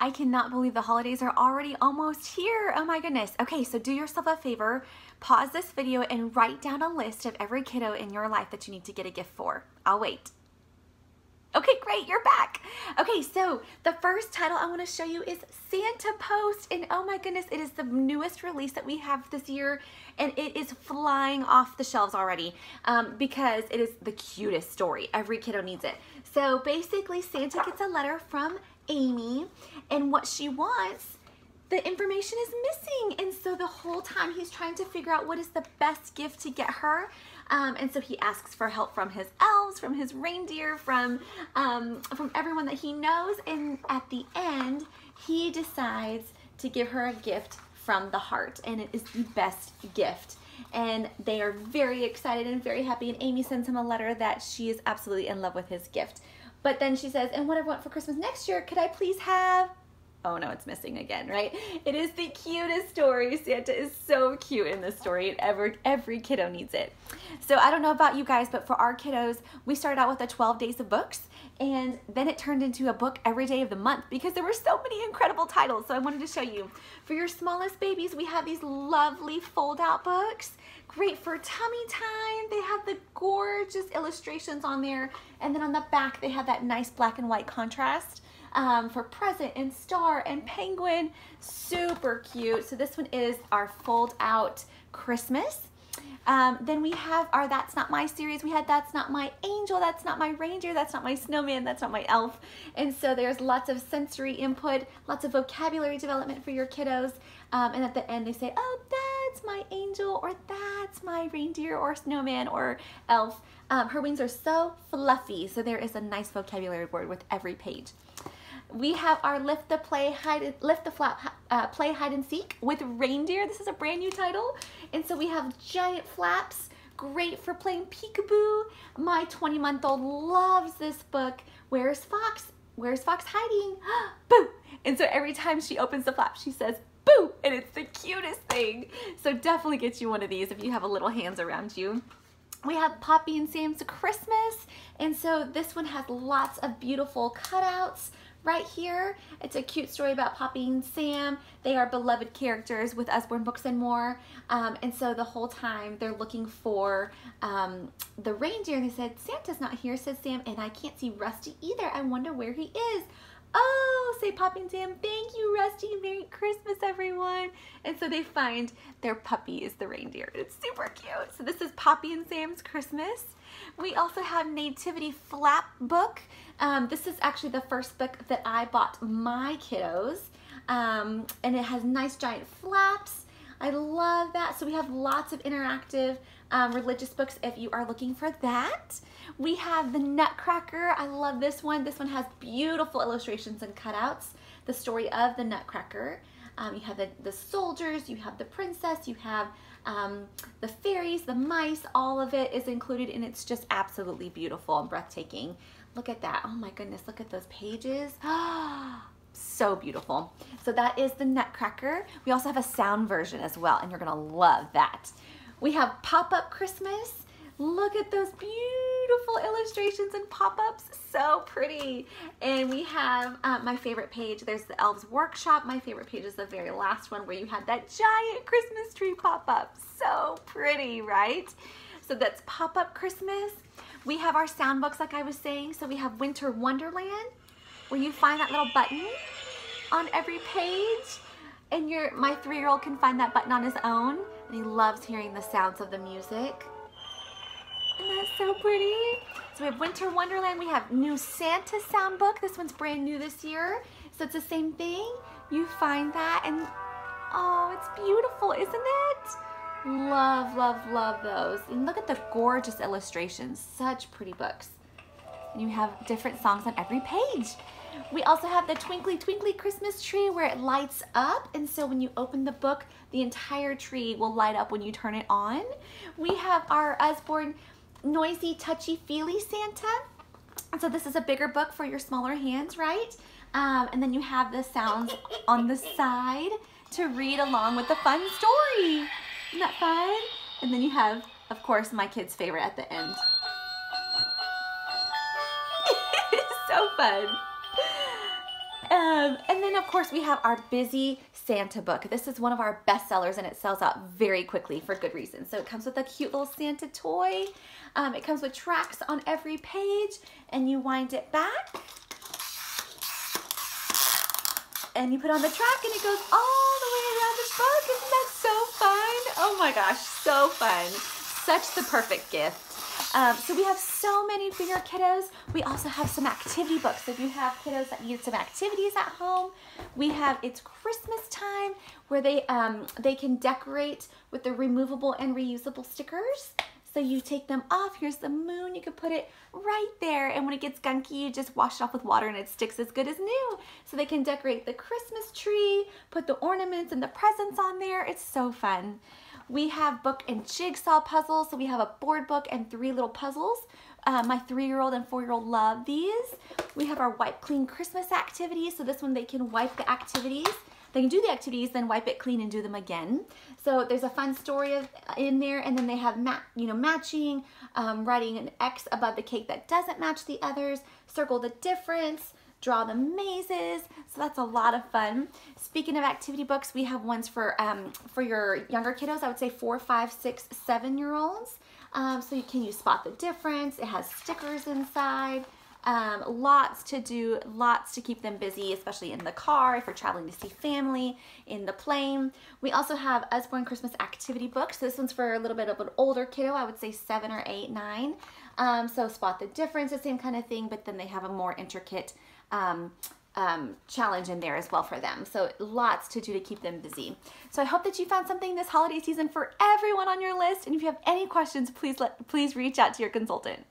I cannot believe the holidays are already almost here. Oh my goodness. Okay, so do yourself a favor, pause this video and write down a list of every kiddo in your life that you need to get a gift for. I'll wait. Okay, great, you're back. Okay, so the first title I want to show you is Santa Post, and oh my goodness, it is the newest release that we have this year, and it is flying off the shelves already um, because it is the cutest story. Every kiddo needs it. So basically, Santa gets a letter from Amy, and what she wants the information is missing. And so the whole time he's trying to figure out what is the best gift to get her. Um, and so he asks for help from his elves, from his reindeer, from, um, from everyone that he knows. And at the end, he decides to give her a gift from the heart. And it is the best gift. And they are very excited and very happy. And Amy sends him a letter that she is absolutely in love with his gift. But then she says, and what I want for Christmas next year, could I please have oh no, it's missing again, right? It is the cutest story. Santa is so cute in this story. Ever, every kiddo needs it. So I don't know about you guys, but for our kiddos, we started out with the 12 days of books and then it turned into a book every day of the month because there were so many incredible titles. So I wanted to show you. For your smallest babies, we have these lovely fold out books. Great for tummy time. They have the gorgeous illustrations on there. And then on the back, they have that nice black and white contrast um, for present and star and penguin. Super cute. So this one is our fold out Christmas. Um, then we have our That's Not My series. We had That's Not My Angel, That's Not My Reindeer, That's Not My Snowman, That's Not My Elf. And so there's lots of sensory input, lots of vocabulary development for your kiddos. Um, and at the end they say, oh, that's my angel, or that's my reindeer, or snowman, or elf. Um, her wings are so fluffy, so there is a nice vocabulary word with every page. We have our lift the play hide lift the flap uh, play hide and seek with reindeer. This is a brand new title, and so we have giant flaps. Great for playing peekaboo. My 20 month old loves this book. Where's Fox? Where's Fox hiding? Boo! And so every time she opens the flap, she says, boo! And it's the cutest thing. So definitely get you one of these if you have a little hands around you. We have Poppy and Sam's Christmas. And so this one has lots of beautiful cutouts right here. It's a cute story about Poppy and Sam. They are beloved characters with Usborne Books and more. Um, and so the whole time they're looking for um, the reindeer. And they said, Santa's not here, says Sam, and I can't see Rusty either. I wonder where he is. Oh, say Poppy and Sam, thank you, Rusty. Merry Christmas, everyone. And so they find their puppy is the reindeer. It's super cute. So this is Poppy and Sam's Christmas. We also have Nativity Flap Book. Um, this is actually the first book that I bought my kiddos. Um, and it has nice giant flaps. I love that. So we have lots of interactive um, religious books if you are looking for that. We have the Nutcracker. I love this one. This one has beautiful illustrations and cutouts. The story of the Nutcracker. Um, you have the, the soldiers, you have the princess, you have um, the fairies, the mice, all of it is included and it's just absolutely beautiful and breathtaking. Look at that. Oh my goodness, look at those pages. so beautiful. So that is the Nutcracker. We also have a sound version as well and you're gonna love that. We have Pop-Up Christmas. Look at those beautiful illustrations and pop-ups, so pretty. And we have uh, my favorite page, there's the Elves Workshop. My favorite page is the very last one where you had that giant Christmas tree pop-up. So pretty, right? So that's Pop-Up Christmas. We have our sound books like I was saying. So we have Winter Wonderland where you find that little button on every page and your my three-year-old can find that button on his own and he loves hearing the sounds of the music. Isn't that so pretty? So we have Winter Wonderland. We have new Santa sound book. This one's brand new this year. So it's the same thing. You find that and oh, it's beautiful, isn't it? Love, love, love those. And look at the gorgeous illustrations. Such pretty books. And you have different songs on every page. We also have the Twinkly Twinkly Christmas tree where it lights up. And so when you open the book, the entire tree will light up when you turn it on. We have our Usborne Noisy Touchy Feely Santa. And so this is a bigger book for your smaller hands, right? Um, and then you have the sounds on the side to read along with the fun story. Isn't that fun? And then you have, of course, my kid's favorite at the end. So fun. Um, and then of course we have our busy Santa book. This is one of our best sellers and it sells out very quickly for good reason. So it comes with a cute little Santa toy. Um, it comes with tracks on every page and you wind it back and you put on the track and it goes all the way around the book. Isn't that so fun? Oh my gosh, so fun. Such the perfect gift. Um, so we have so many for your kiddos. We also have some activity books. So if you have kiddos that need some activities at home, we have It's Christmas Time where they, um, they can decorate with the removable and reusable stickers. So you take them off, here's the moon, you can put it right there. And when it gets gunky, you just wash it off with water and it sticks as good as new. So they can decorate the Christmas tree, put the ornaments and the presents on there. It's so fun. We have book and jigsaw puzzles. So we have a board book and three little puzzles. Uh, my three-year-old and four-year-old love these. We have our wipe clean Christmas activities. So this one they can wipe the activities. They can do the activities, then wipe it clean and do them again. So there's a fun story of, in there, and then they have ma you know matching, um, writing an X above the cake that doesn't match the others, circle the difference, draw the mazes. So that's a lot of fun. Speaking of activity books, we have ones for um, for your younger kiddos. I would say four, five, six, seven year olds. Um, so you can you spot the difference. It has stickers inside. Um, lots to do, lots to keep them busy, especially in the car, if you're traveling to see family, in the plane. We also have Usborne Christmas activity books. So this one's for a little bit of an older kiddo, I would say seven or eight, nine. Um, so spot the difference, the same kind of thing, but then they have a more intricate um, um, challenge in there as well for them. So lots to do to keep them busy. So I hope that you found something this holiday season for everyone on your list. And if you have any questions, please let please reach out to your consultant.